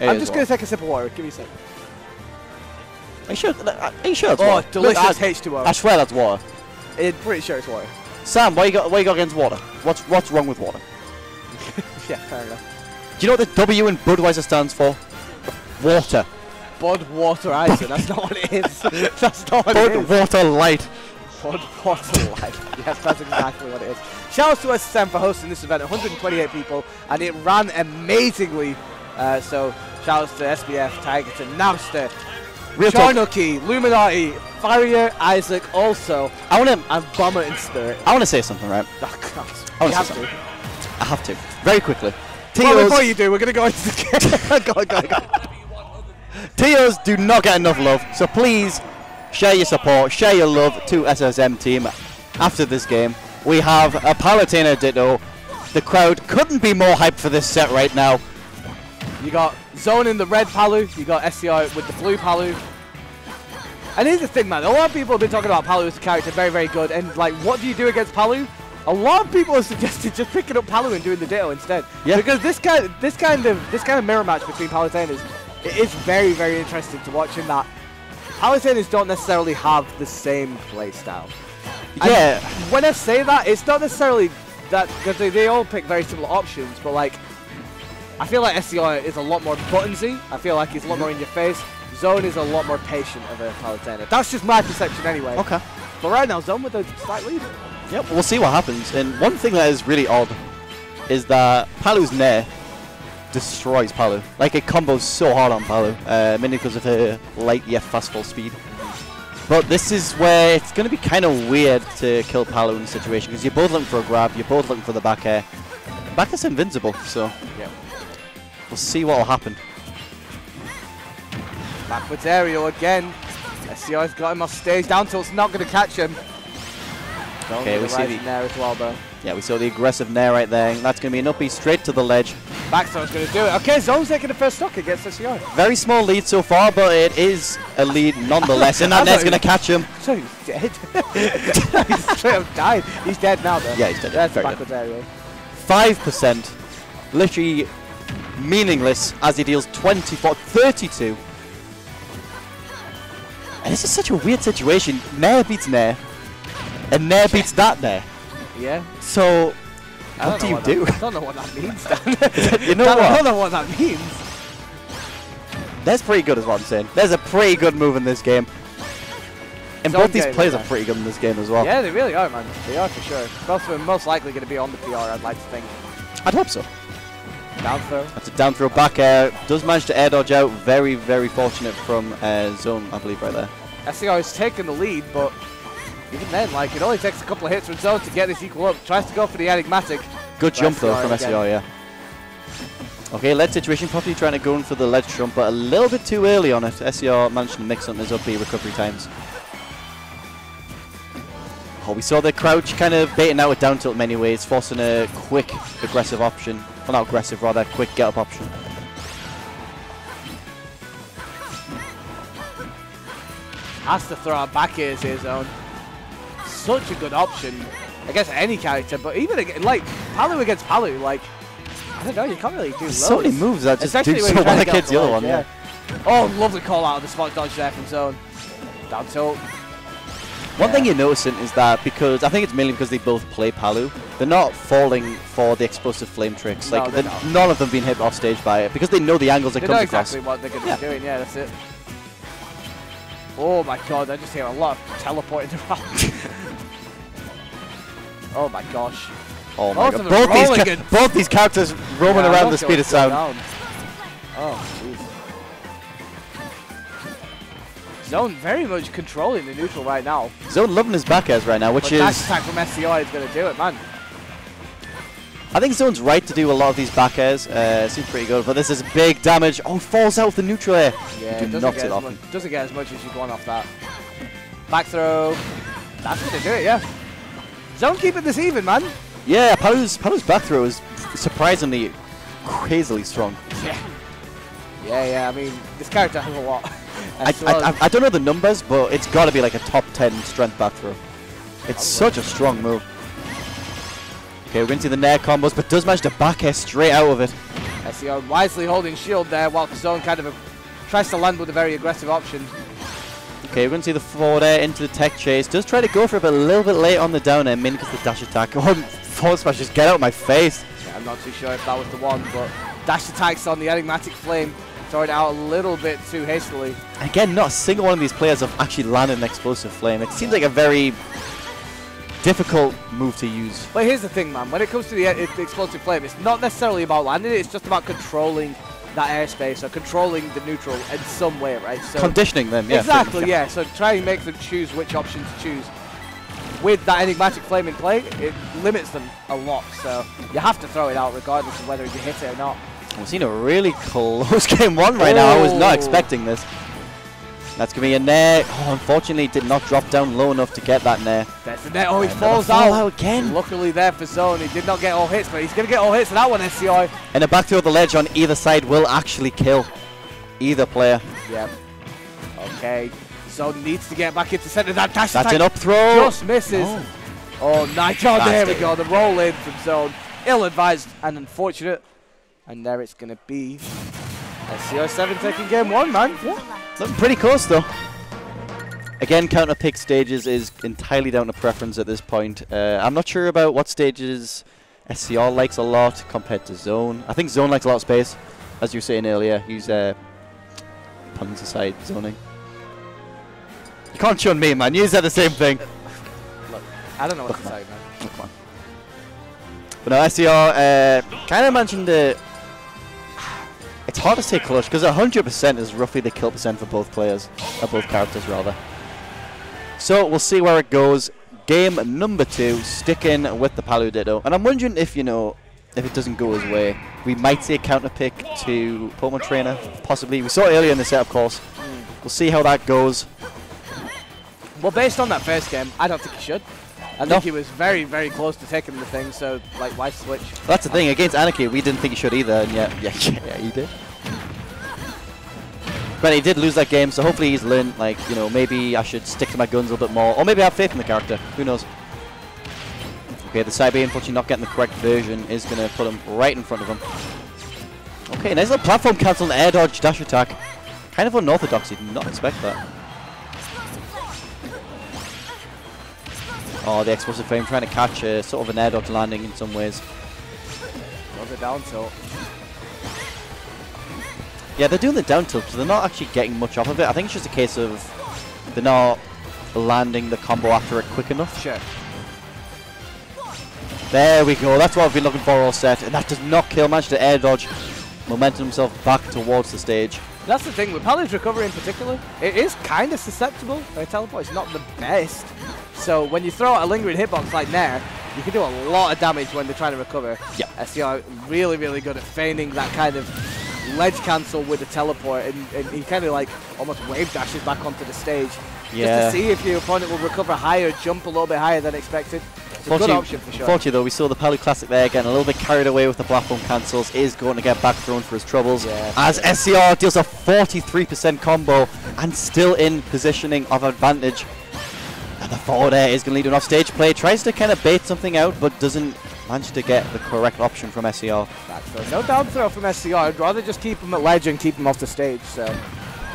I'm just going to take a sip of water. Give me a sec. Are you sure? Uh, are you sure it's Oh, water? delicious Look, I, H2O. I swear that's water. I'm pretty sure it's water. Sam, why you got why you got against water? What's what's wrong with water? Yeah, fair enough. Do you know what the W in Budweiser stands for? Water. Bud Water Ice. That's not what it is. that's not what it Bud is. Water Light. Bud Water Life. Yes, that's exactly what it is. Shout out to SSM for hosting this event. 128 people, and it ran amazingly. Uh, so shout outs to SBF, Tigerton, Napster, Real talk. Charnoki, Luminati, Farrier, Isaac, also, I want to and Bomber in Spirit. I want to say something, right? Oh, God. I wanna say have to. I have to very quickly. Well, before you do, we're going to go into the game. go on, go on, go do not get enough love, so please share your support, share your love to SSM team. After this game, we have a Palutena Ditto. The crowd couldn't be more hyped for this set right now. You got Zone in the red Palu, you got SCR with the blue Palu. And here's the thing, man. A lot of people have been talking about Palu as a character, very, very good. And, like, what do you do against Palu? A lot of people have suggested just picking up Palu and doing the Ditto instead. Yeah. Because this kind, this kind of, this kind of mirror match between Palutenas, it is very, very interesting to watch in that Palutenas don't necessarily have the same play style. And Yeah. when I say that, it's not necessarily that because they, they all pick very similar options, but like I feel like SCR is a lot more buttonsy. I feel like it's a lot more in your face. Zone is a lot more patient of a Palutena. That's just my perception anyway. Okay. But right now, Zone with a slight lead. Yep, we'll see what happens. And one thing that is really odd is that Palu's Nair destroys Palu. Like it combos so hard on Palu, uh, mainly because of her light yet fast full speed. But this is where it's going to be kind of weird to kill Palu in this situation because you're both looking for a grab, you're both looking for the back air. Back air's invincible, so Yeah. We'll see what will happen. Backwards aerial again. SCR's got him off stage. Down tilt's not going to catch him. Zone Okay, we see the- there as well, though. Yeah, we saw the aggressive Nair right there. That's going to be an uppie straight to the ledge. Backstar's going to do it. Okay, Zone's taking the first stock against SCR. Very small lead so far, but it is a lead nonetheless. and that Nair's going to catch him. So he's dead. he's straight up died. He's dead now, though. Yeah, he's dead. That's dead. backwards aerial. 5%, literally meaningless as he deals 24, 32. And this is such a weird situation. Nair beats Nair, and Nair beats that Nair. Yeah. So, what do you what do? That, I don't know what that means, Dan. You know Dan, I what? don't know what that means. That's pretty good, is what I'm saying. There's a pretty good move in this game. And Zone both these players are pretty good in this game as well. Yeah, they really are, man. They are for sure. Both of them most likely going to be on the PR, I'd like to think. I'd hope so. Down throw. That's a down throw back air. Does manage to air dodge out. Very, very fortunate from uh, Zone, I believe, right there. SCR is taking the lead, but even then, like, it only takes a couple of hits from Zone to get this equal up. Tries to go for the enigmatic. Good jump though from. SCR, yeah. Okay, lead situation, probably trying to go in for the ledge jump, but a little bit too early on it. SCR managed to mix up his up B recovery times. Oh, we saw the crouch kind of baiting out with down tilt in many ways, forcing a quick aggressive option. Well, not aggressive, rather quick get up option. Has to throw out back airs his own. Such a good option against any character, but even against, like Palu against Palu, like I don't know, you can't really do There's so many moves that just Especially do so well against the other one, ledge, yeah. Oh, lovely call out of the spot dodge there from Zone. Down tilt. One thing you're noticing is that because I think it's mainly because they both play Palu, they're not falling for the explosive flame tricks. No, Like they're they're- none of them being hit off stage by it because they know the angles it They comes know across. exactly what they're going to Yeah. be doing, yeah, that's it. Oh my god, I just hear a lot of teleporting around. oh my gosh. Oh my Both god! Both these, rolling ca- and- both these characters roaming Yeah, around the speed of sound. on. Oh, jeez. Zone very much controlling the neutral right now. Zone loving his back airs right now, which but dash is attack from SCR is going to do it, man. I think Zone's right to do a lot of these back airs. Uh, seems pretty good, but this is big damage. Oh, falls out with the neutral air. Yeah, do get, it as much, doesn't get as much as you want off that. Back throw. That's going to do it, yeah. Zone keeping this even, man. Yeah, Palu's, Palu's back throw is surprisingly crazily strong. Yeah. Yeah, yeah, I mean, this character has a lot. I, I, I, don't know the numbers, but it's got to be like a top 10 strength back throw. It's such a strong move. Okay, we're going to see the Nair combos, but does manage to back air straight out of it. SCR wisely holding shield there while Zone kind of a, tries to land with a very aggressive option. Okay, we're going to see the forward air into the tech chase. Does try to go for it, but a little bit late on the down air. Min gets the dash attack. Oh, forward smash, just get out of my face. Yeah, I'm not too sure if that was the one, but dash attacks on the enigmatic flame. Throwing it out a little bit too hastily. Again, not a single one of these players have actually landed an explosive flame. It seems like a very difficult move to use. But here's the thing, man. When it comes to the, uh, the explosive flame, it's not necessarily about landing it. It's just about controlling that airspace or controlling the neutral in some way, right? So Conditioning them, yeah. Exactly, yeah. So try and make them choose which option to choose. With that enigmatic flame in play, it limits them a lot. So you have to throw it out regardless of whether you hit it or not. We've seen a really close game one right now. I was not Oh. expecting this. That's going to be a nair. Oh, unfortunately, did not drop down low enough to get that nair. That's the net. Oh, he Another falls fall out. again. Luckily there for Zone. He did not get all hits, but he's going to get all hits for that one, SCR. And a back throw of the ledge on either side will actually kill either player. Yep. Okay. Zone needs to get back into center. That dash That's an up throw. just misses. Oh. Oh, nice. Oh, there we go. The roll in from Zone. Ill-advised and unfortunate. And there it's going to be Scr7 taking game one, man. Looking pretty close though. Again, counter pick stages is entirely down to preference at this point. Uh, I'm not sure about what stages SCR likes a lot compared to Zone. I think Zone likes a lot of space, as you were saying earlier. He's uh, puns aside, zoning. You can't shun me, man. You said the same thing. Look, I don't know what to Look, say, man. Come on. But no, SCR uh, kind of mentioned the. It's hard to say clutch because 100% is roughly the kill percent for both players, or both characters rather. So we'll see where it goes. Game number two, sticking with the Palu Ditto. And I'm wondering if, you know, if it doesn't go his way, we might see a counter pick to Pokemon Trainer, possibly. We saw it earlier in the set, of course. We'll see how that goes. Well, based on that first game, I don't think he should. I think he was very, very close to taking the thing, so, like, why switch? That's the thing, against Anarchy, we didn't think he should either, and yeah, yeah, yeah, he did. But he did lose that game, so hopefully he's learned, like, you know, maybe I should stick to my guns a little bit more, or maybe I have faith in the character, who knows. Okay, the side B, unfortunately not getting the correct version, is going to put him right in front of him. Okay, nice little platform cancel and air dodge dash attack. Kind of unorthodox, you did not expect that. Oh, the explosive flame trying to catch a sort of an air dodge landing in some ways. Goes a down tilt. Yeah, they're doing the down tilt, so they're not actually getting much off of it. I think it's just a case of they're not landing the combo after it quick enough. Sure. There we go. That's what I've been looking for all set. And that does not kill. Managed to air dodge. Momentum himself back towards the stage. That's the thing with Palu's recovery in particular. It is kind of susceptible. A teleport is not the best. So when you throw out a lingering hitbox like Nair, you can do a lot of damage when they're trying to recover. Yeah. SCR really, really good at feigning that kind of ledge cancel with the teleport, and, and he kind of like almost wave dashes back onto the stage. Yeah. Just to see if your opponent will recover higher, jump a little bit higher than expected. It's a good option for sure. Unfortunately, though, we saw the Palu Classic there getting a little bit carried away with the platform cancels. Is going to get back thrown for his troubles. Yeah. As SCR deals a 43% combo and still in positioning of advantage. The forward air is going to lead an off stage play. Tries to kind of bait something out, but doesn't manage to get the correct option from SCR. No down throw from SCR. I'd rather just keep him at ledge and keep him off the stage. So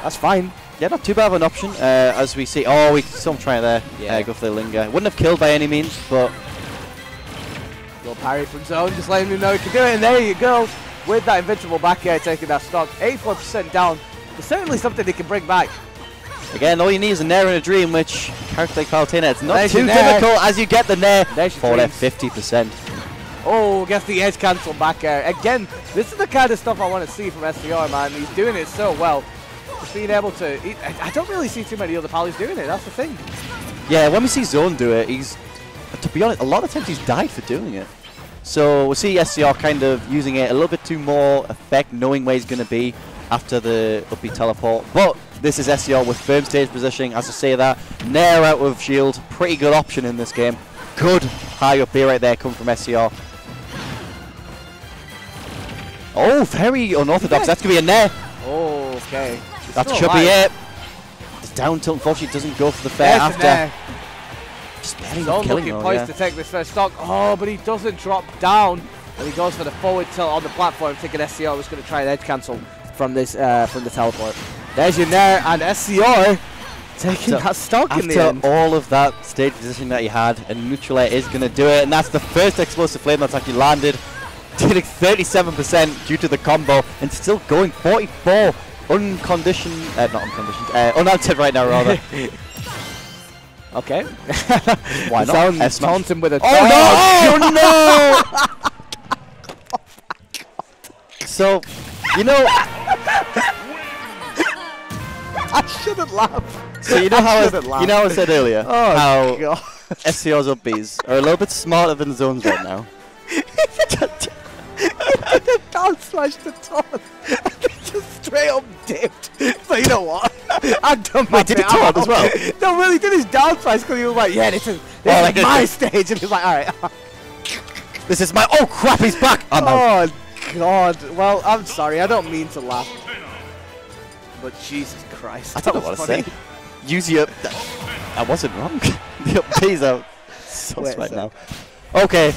that's fine. Yeah, not too bad of an option. Uh, as we see, oh, we him try there. Yeah. Uh, go for the linger. Wouldn't have killed by any means, but Little parry from zone, just letting him know he can do it. And there you go. With that invincible back air taking that stock. 84% down. It's certainly something they can bring back. Again, all you need is a nair and a dream, which character like Palutena, it's not There's too difficult as you get the nair. Your Forward 50%. Oh, gets the edge cancel back air. Again, this is the kind of stuff I want to see from SCR, man. He's doing it so well. Just being able to. He, I don't really see too many other Palus doing it. That's the thing. Yeah, when we see Zone do it, he's, to be honest, a lot of times he's died for doing it. So we'll see SCR kind of using it a little bit too more effect, knowing where he's going to be after the up B teleport. But this is SCR with firm stage positioning. As I say that, Nair out of shield, pretty good option in this game. Good high up here right there come from SCR. Oh, very unorthodox. Yeah. That's going to be a Nair. Oh, okay. That should be alive. it. The down tilt, unfortunately, doesn't go for the fair There's after. Just barely Zone killing though, poised yeah. to take this first stock. Oh, but he doesn't drop down. And he goes for the forward tilt on the platform, thinking SCR was going to try an edge cancel from this uh, from the teleport. There's your nair, and SCR taking So, that stock in the After end. all of that stage positioning that he had, and Neutral Air is going to do it, and that's the first explosive flame that's actually landed, dealing 37% due to the combo, and still going 44 unconditioned, uh, not unconditioned, uh, unaltered right now rather. Okay. Why not? Sound F smash. taunt him with a Oh no! Oh no! so, you know, I shouldn't laugh. so you know how I, laugh. you know I said earlier Oh, how God. SCR's Bs are a little bit smarter than zones right now. the down smash the top. Just straight up dipped. So you know what? I've done my Wait, did he bit. taunt as well? out. No, really did his down smash because he was like, yeah, this is, this Oh, is like my stage. And he's like, all right. This is my. Oh crap! He's back. I'm out. Oh, God. Well, I'm sorry. I don't mean to laugh. But Jesus Christ. I don't know what was to say. Use your. I wasn't wrong. the up B's out. Sus Wait a right now. Okay.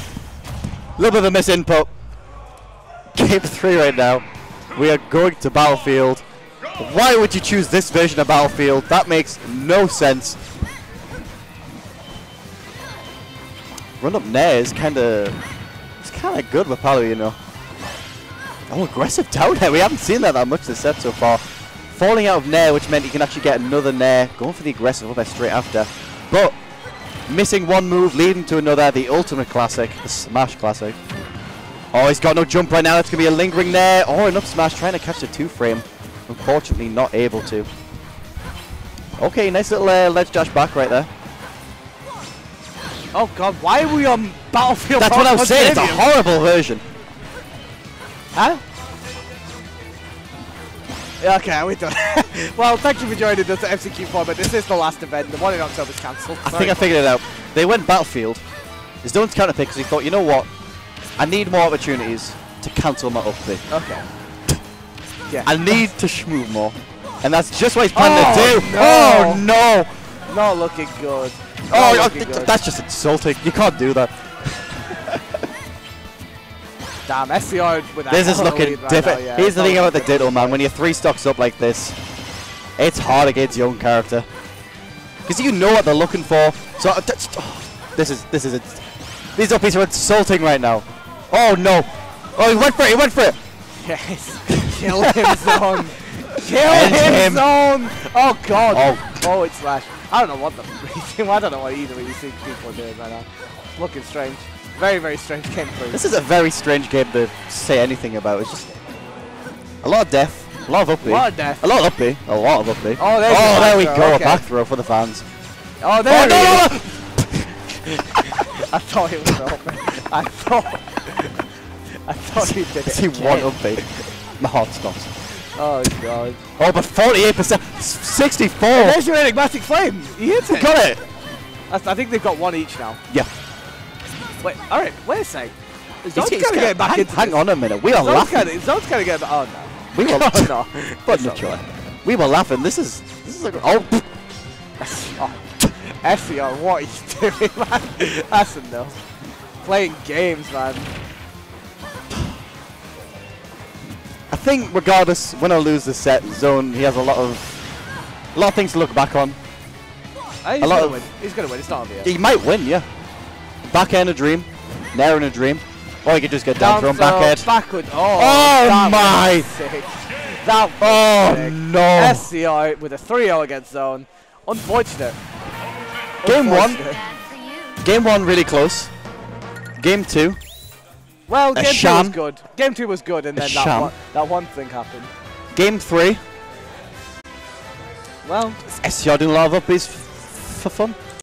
Little bit of a misinput. Game three right now. We are going to Battlefield. Why would you choose this version of Battlefield? That makes no sense. Run up Nair is kind of. It's kind of good with Palu, you know. Oh, aggressive down air. We haven't seen that that much this set so far. Falling out of Nair, which meant he can actually get another Nair. Going for the aggressive up straight after. But missing one move, leading to another. The ultimate classic, the Smash classic. Oh, he's got no jump right now. That's going to be a lingering Nair. Or an up smash trying to catch the two frame. Unfortunately, not able to. Okay, nice little uh, ledge dash back right there. Oh, God. Why are we on Battlefield? That's what I was saying. It's a horrible version. Huh? Okay, we're done. well, thank you for joining us at MCQ4, but this is the last event. The one in October is cancelled. I think I figured it out. They went Battlefield. His don't counter pick because he thought, you know what? I need more opportunities to cancel my up pick. Okay. Yeah. I need to schmove more. And that's just what he's planning Oh, to do. no. Oh, no. Not looking good. Oh, Not oh, looking good. that's just insulting. You can't do that. Damn, SCR with that This is hell of a looking lead right different. yeah, Here's the thing about the Ditto, man. When you're three stocks up like this, it's hard against your own character. Because you know what they're looking for. So uh, oh, this is this is it. These uppies are insulting right now. Oh no! Oh, he went for it. He went for it. Yes. Kill him, Zone. Kill him, him. Zone. Oh, God. Oh. Oh, it's Slash. I don't know what the I don't know what either of these people are doing right now. Looking strange. Very, very strange game This is a very strange game to say anything about. It's just a lot of death, a lot of uppy, A lot of death. a lot of uppy, a lot of uppy. Oh, there's oh there we go, throw, a okay. back throw for the fans. Oh, there Oh, he no. I thought it was over. I thought. I thought he did it. see one uppy. My heart stops. Oh god. Oh, but 48%, 64. There's your enigmatic flame. He hits it. Got it. That's- I think they've got one each now. Yeah. Wait. All right. Wait a sec. He's- Zone's he's kind of got- getting back hang, into hang this. on a minute. We are Zone's laughing. Zone's kind of getting. back- Oh no. We were, Oh no. but Mitchell, we were laughing. This is this is like oh. SCR, what are you doing, man? That's no. Playing games, man. I think regardless, win or lose the set, Zone he has a lot of a lot of things to look back on. I think A he's lot gonna of- win. He's gonna win. It's not obvious. He might win, yeah. Back end a dream, Nair in a dream, or he could just get down, thrown throw, back head. Backward. Oh, Oh, my. That Oh sick. no! SCR with a 3-0 against Zone. Unfortunate. Game one. Game one really close. Game two, Well, game two was good. Game two was good, and then that one, that one thing happened. game three. Well, SCR doing a lot of up B's for fun.